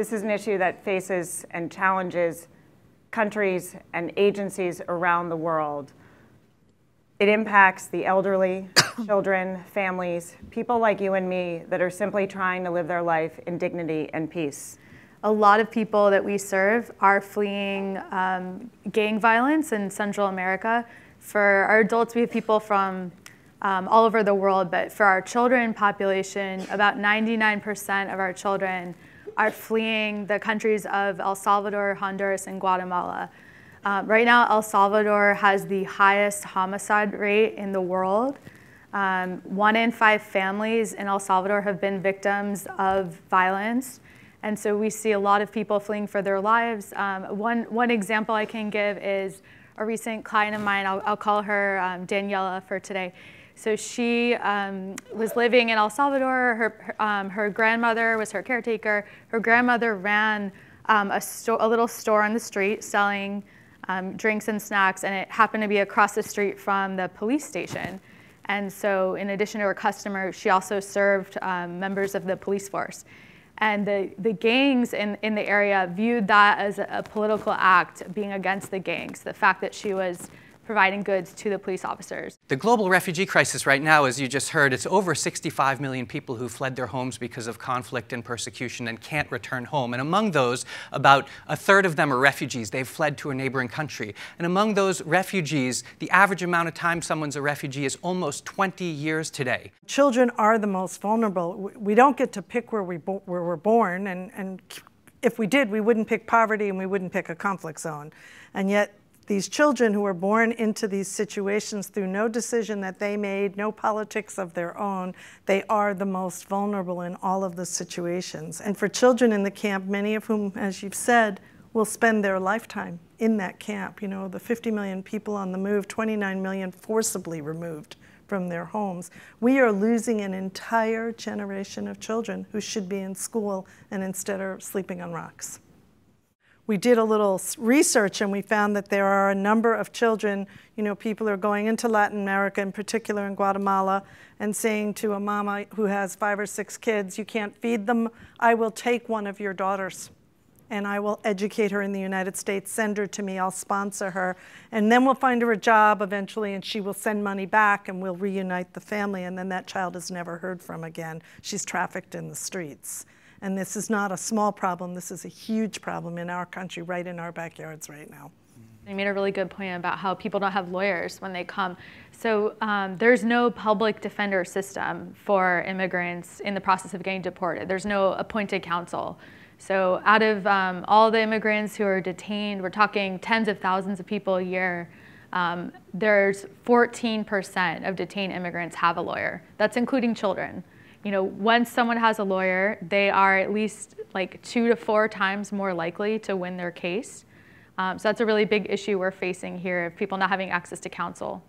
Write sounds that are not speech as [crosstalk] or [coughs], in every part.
This is an issue that faces and challenges countries and agencies around the world. It impacts the elderly, [coughs] children, families, people like you and me that are simply trying to live their life in dignity and peace. A lot of people that we serve are fleeing um, gang violence in Central America. For our adults, we have people from um, all over the world, but for our children population, about 99% of our children are fleeing the countries of El Salvador, Honduras, and Guatemala. Um, right now, El Salvador has the highest homicide rate in the world. Um, one in five families in El Salvador have been victims of violence. And so we see a lot of people fleeing for their lives. Um, one, one example I can give is a recent client of mine, I'll, I'll call her um, Daniela for today. So she um, was living in El Salvador. Her, um, her grandmother was her caretaker. Her grandmother ran um, a, a, little store on the street selling um, drinks and snacks, and it happened to be across the street from the police station. And so, in addition to her customers, she also served um, members of the police force. And the, the gangs in, in the area viewed that as a, a political act, being against the gangs. The fact that she was providing goods to the police officers. The global refugee crisis right now, as you just heard, it's over 65 million people who fled their homes because of conflict and persecution and can't return home. And among those, about a third of them are refugees. They've fled to a neighboring country. And among those refugees, the average amount of time someone's a refugee is almost 20 years today. Children are the most vulnerable. We don't get to pick where, we where we're born, and, and if we did, we wouldn't pick poverty and we wouldn't pick a conflict zone. And yet, these children who are born into these situations through no decision that they made, no politics of their own, they are the most vulnerable in all of the situations. And for children in the camp, many of whom, as you've said, will spend their lifetime in that camp. You know, the 50 million people on the move, 29 million forcibly removed from their homes. We are losing an entire generation of children who should be in school and instead are sleeping on rocks we did a little research and we found that there are a number of children, you know, people are going into Latin America, in particular in Guatemala, and saying to a mama who has five or six kids, you can't feed them, I will take one of your daughters and I will educate her in the United States, send her to me, I'll sponsor her, and then we'll find her a job eventually and she will send money back and we'll reunite the family. And then that child is never heard from again. She's trafficked in the streets. And this is not a small problem, this is a huge problem in our country, right in our backyards right now. You made a really good point about how people don't have lawyers when they come. So um, there's no public defender system for immigrants in the process of getting deported. There's no appointed counsel. So out of um, all the immigrants who are detained, we're talking tens of thousands of people a year, um, there's 14% of detained immigrants have a lawyer. That's including children you know, once someone has a lawyer, they are at least like two to four times more likely to win their case. Um, so that's a really big issue we're facing here of people not having access to counsel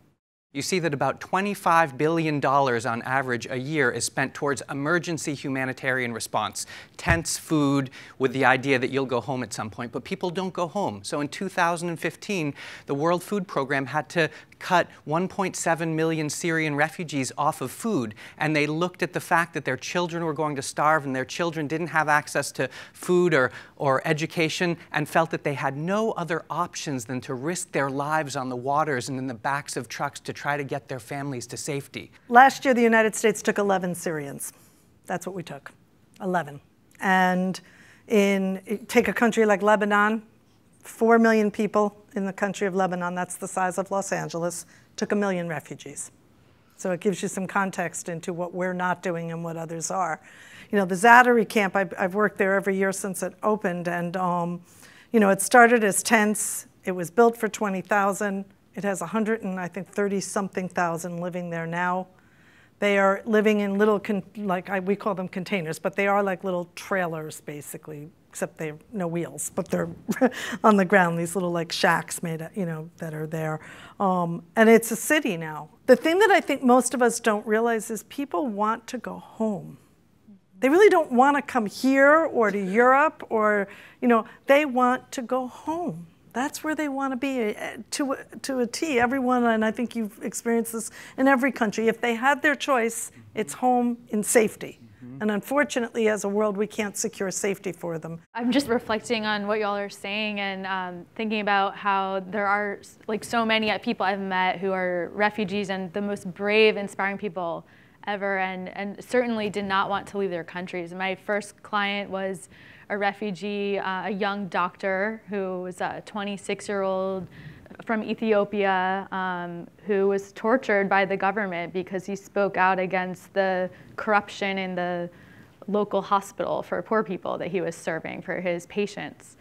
you see that about $25 billion on average a year is spent towards emergency humanitarian response, tents, food, with the idea that you'll go home at some point. But people don't go home. So in 2015, the World Food Program had to cut 1.7 million Syrian refugees off of food. And they looked at the fact that their children were going to starve and their children didn't have access to food or, or education and felt that they had no other options than to risk their lives on the waters and in the backs of trucks to try to get their families to safety. Last year, the United States took 11 Syrians. That's what we took, 11. And in take a country like Lebanon, 4 million people in the country of Lebanon, that's the size of Los Angeles, took a million refugees. So it gives you some context into what we're not doing and what others are. You know, the Zaatari camp, I've, I've worked there every year since it opened, and um, you know, it started as tents. It was built for 20,000. It has 100 and I think 30 something thousand living there now. They are living in little, like I, we call them containers, but they are like little trailers basically, except they have no wheels, but they're [laughs] on the ground, these little like shacks made, you know, that are there. Um, and it's a city now. The thing that I think most of us don't realize is people want to go home. They really don't want to come here or to [laughs] Europe or, you know, they want to go home. That's where they want to be uh, to, to a T. Everyone, and I think you've experienced this in every country, if they had their choice, it's home in safety. Mm -hmm. And unfortunately, as a world, we can't secure safety for them. I'm just reflecting on what y'all are saying and um, thinking about how there are like so many people I've met who are refugees and the most brave, inspiring people ever, and, and certainly did not want to leave their countries. My first client was a refugee, uh, a young doctor who was a 26 year old from Ethiopia um, who was tortured by the government because he spoke out against the corruption in the local hospital for poor people that he was serving for his patients.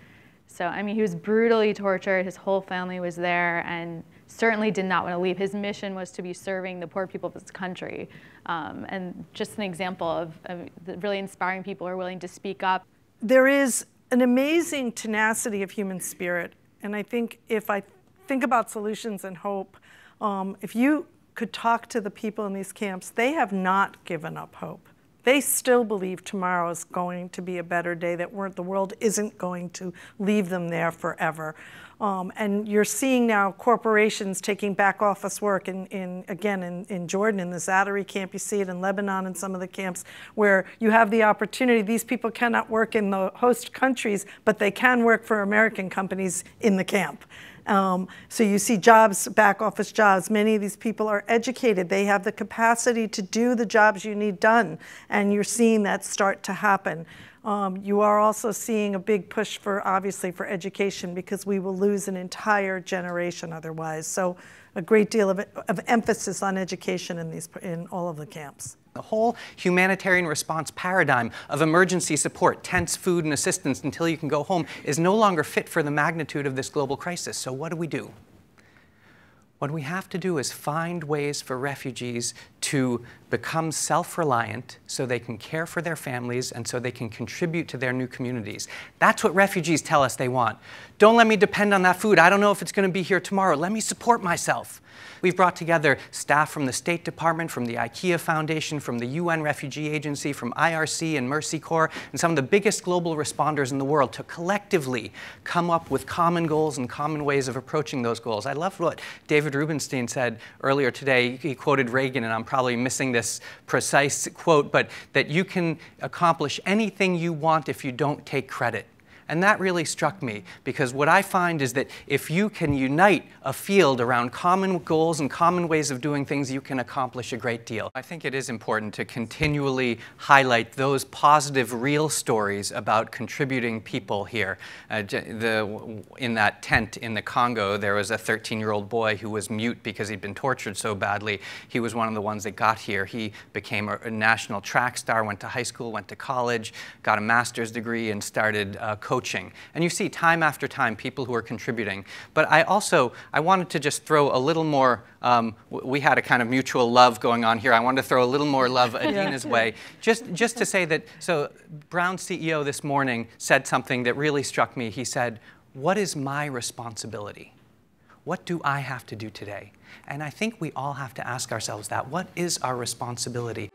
So, I mean, he was brutally tortured. His whole family was there and certainly did not want to leave. His mission was to be serving the poor people of his country. Um, and just an example of, of really inspiring people who are willing to speak up. There is an amazing tenacity of human spirit. And I think if I think about solutions and hope, um, if you could talk to the people in these camps, they have not given up hope. They still believe tomorrow is going to be a better day, that the world isn't going to leave them there forever. Um, and you're seeing now corporations taking back office work in, in again, in, in Jordan, in the Zaatari camp, you see it in Lebanon in some of the camps where you have the opportunity. These people cannot work in the host countries, but they can work for American companies in the camp. Um, so you see jobs, back office jobs. Many of these people are educated. They have the capacity to do the jobs you need done. And you're seeing that start to happen. Um, you are also seeing a big push for, obviously, for education because we will lose an entire generation otherwise. So a great deal of, of emphasis on education in, these, in all of the camps. The whole humanitarian response paradigm of emergency support, tents, food, and assistance until you can go home is no longer fit for the magnitude of this global crisis. So what do we do? What we have to do is find ways for refugees to become self-reliant so they can care for their families and so they can contribute to their new communities. That's what refugees tell us they want. Don't let me depend on that food. I don't know if it's going to be here tomorrow. Let me support myself. We've brought together staff from the State Department, from the IKEA Foundation, from the UN Refugee Agency, from IRC and Mercy Corps, and some of the biggest global responders in the world to collectively come up with common goals and common ways of approaching those goals. I love what David Rubenstein said earlier today. He quoted Reagan, and I'm probably missing this precise quote, but that you can accomplish anything you want if you don't take credit. And that really struck me because what I find is that if you can unite a field around common goals and common ways of doing things, you can accomplish a great deal. I think it is important to continually highlight those positive, real stories about contributing people here. Uh, the, in that tent in the Congo, there was a 13-year-old boy who was mute because he'd been tortured so badly. He was one of the ones that got here. He became a, a national track star, went to high school, went to college, got a master's degree, and started uh, coaching coaching. And you see time after time people who are contributing. But I also, I wanted to just throw a little more, um, we had a kind of mutual love going on here. I wanted to throw a little more love [laughs] Adina's way. Just, just to say that, so Brown CEO this morning said something that really struck me. He said, what is my responsibility? What do I have to do today? And I think we all have to ask ourselves that. What is our responsibility?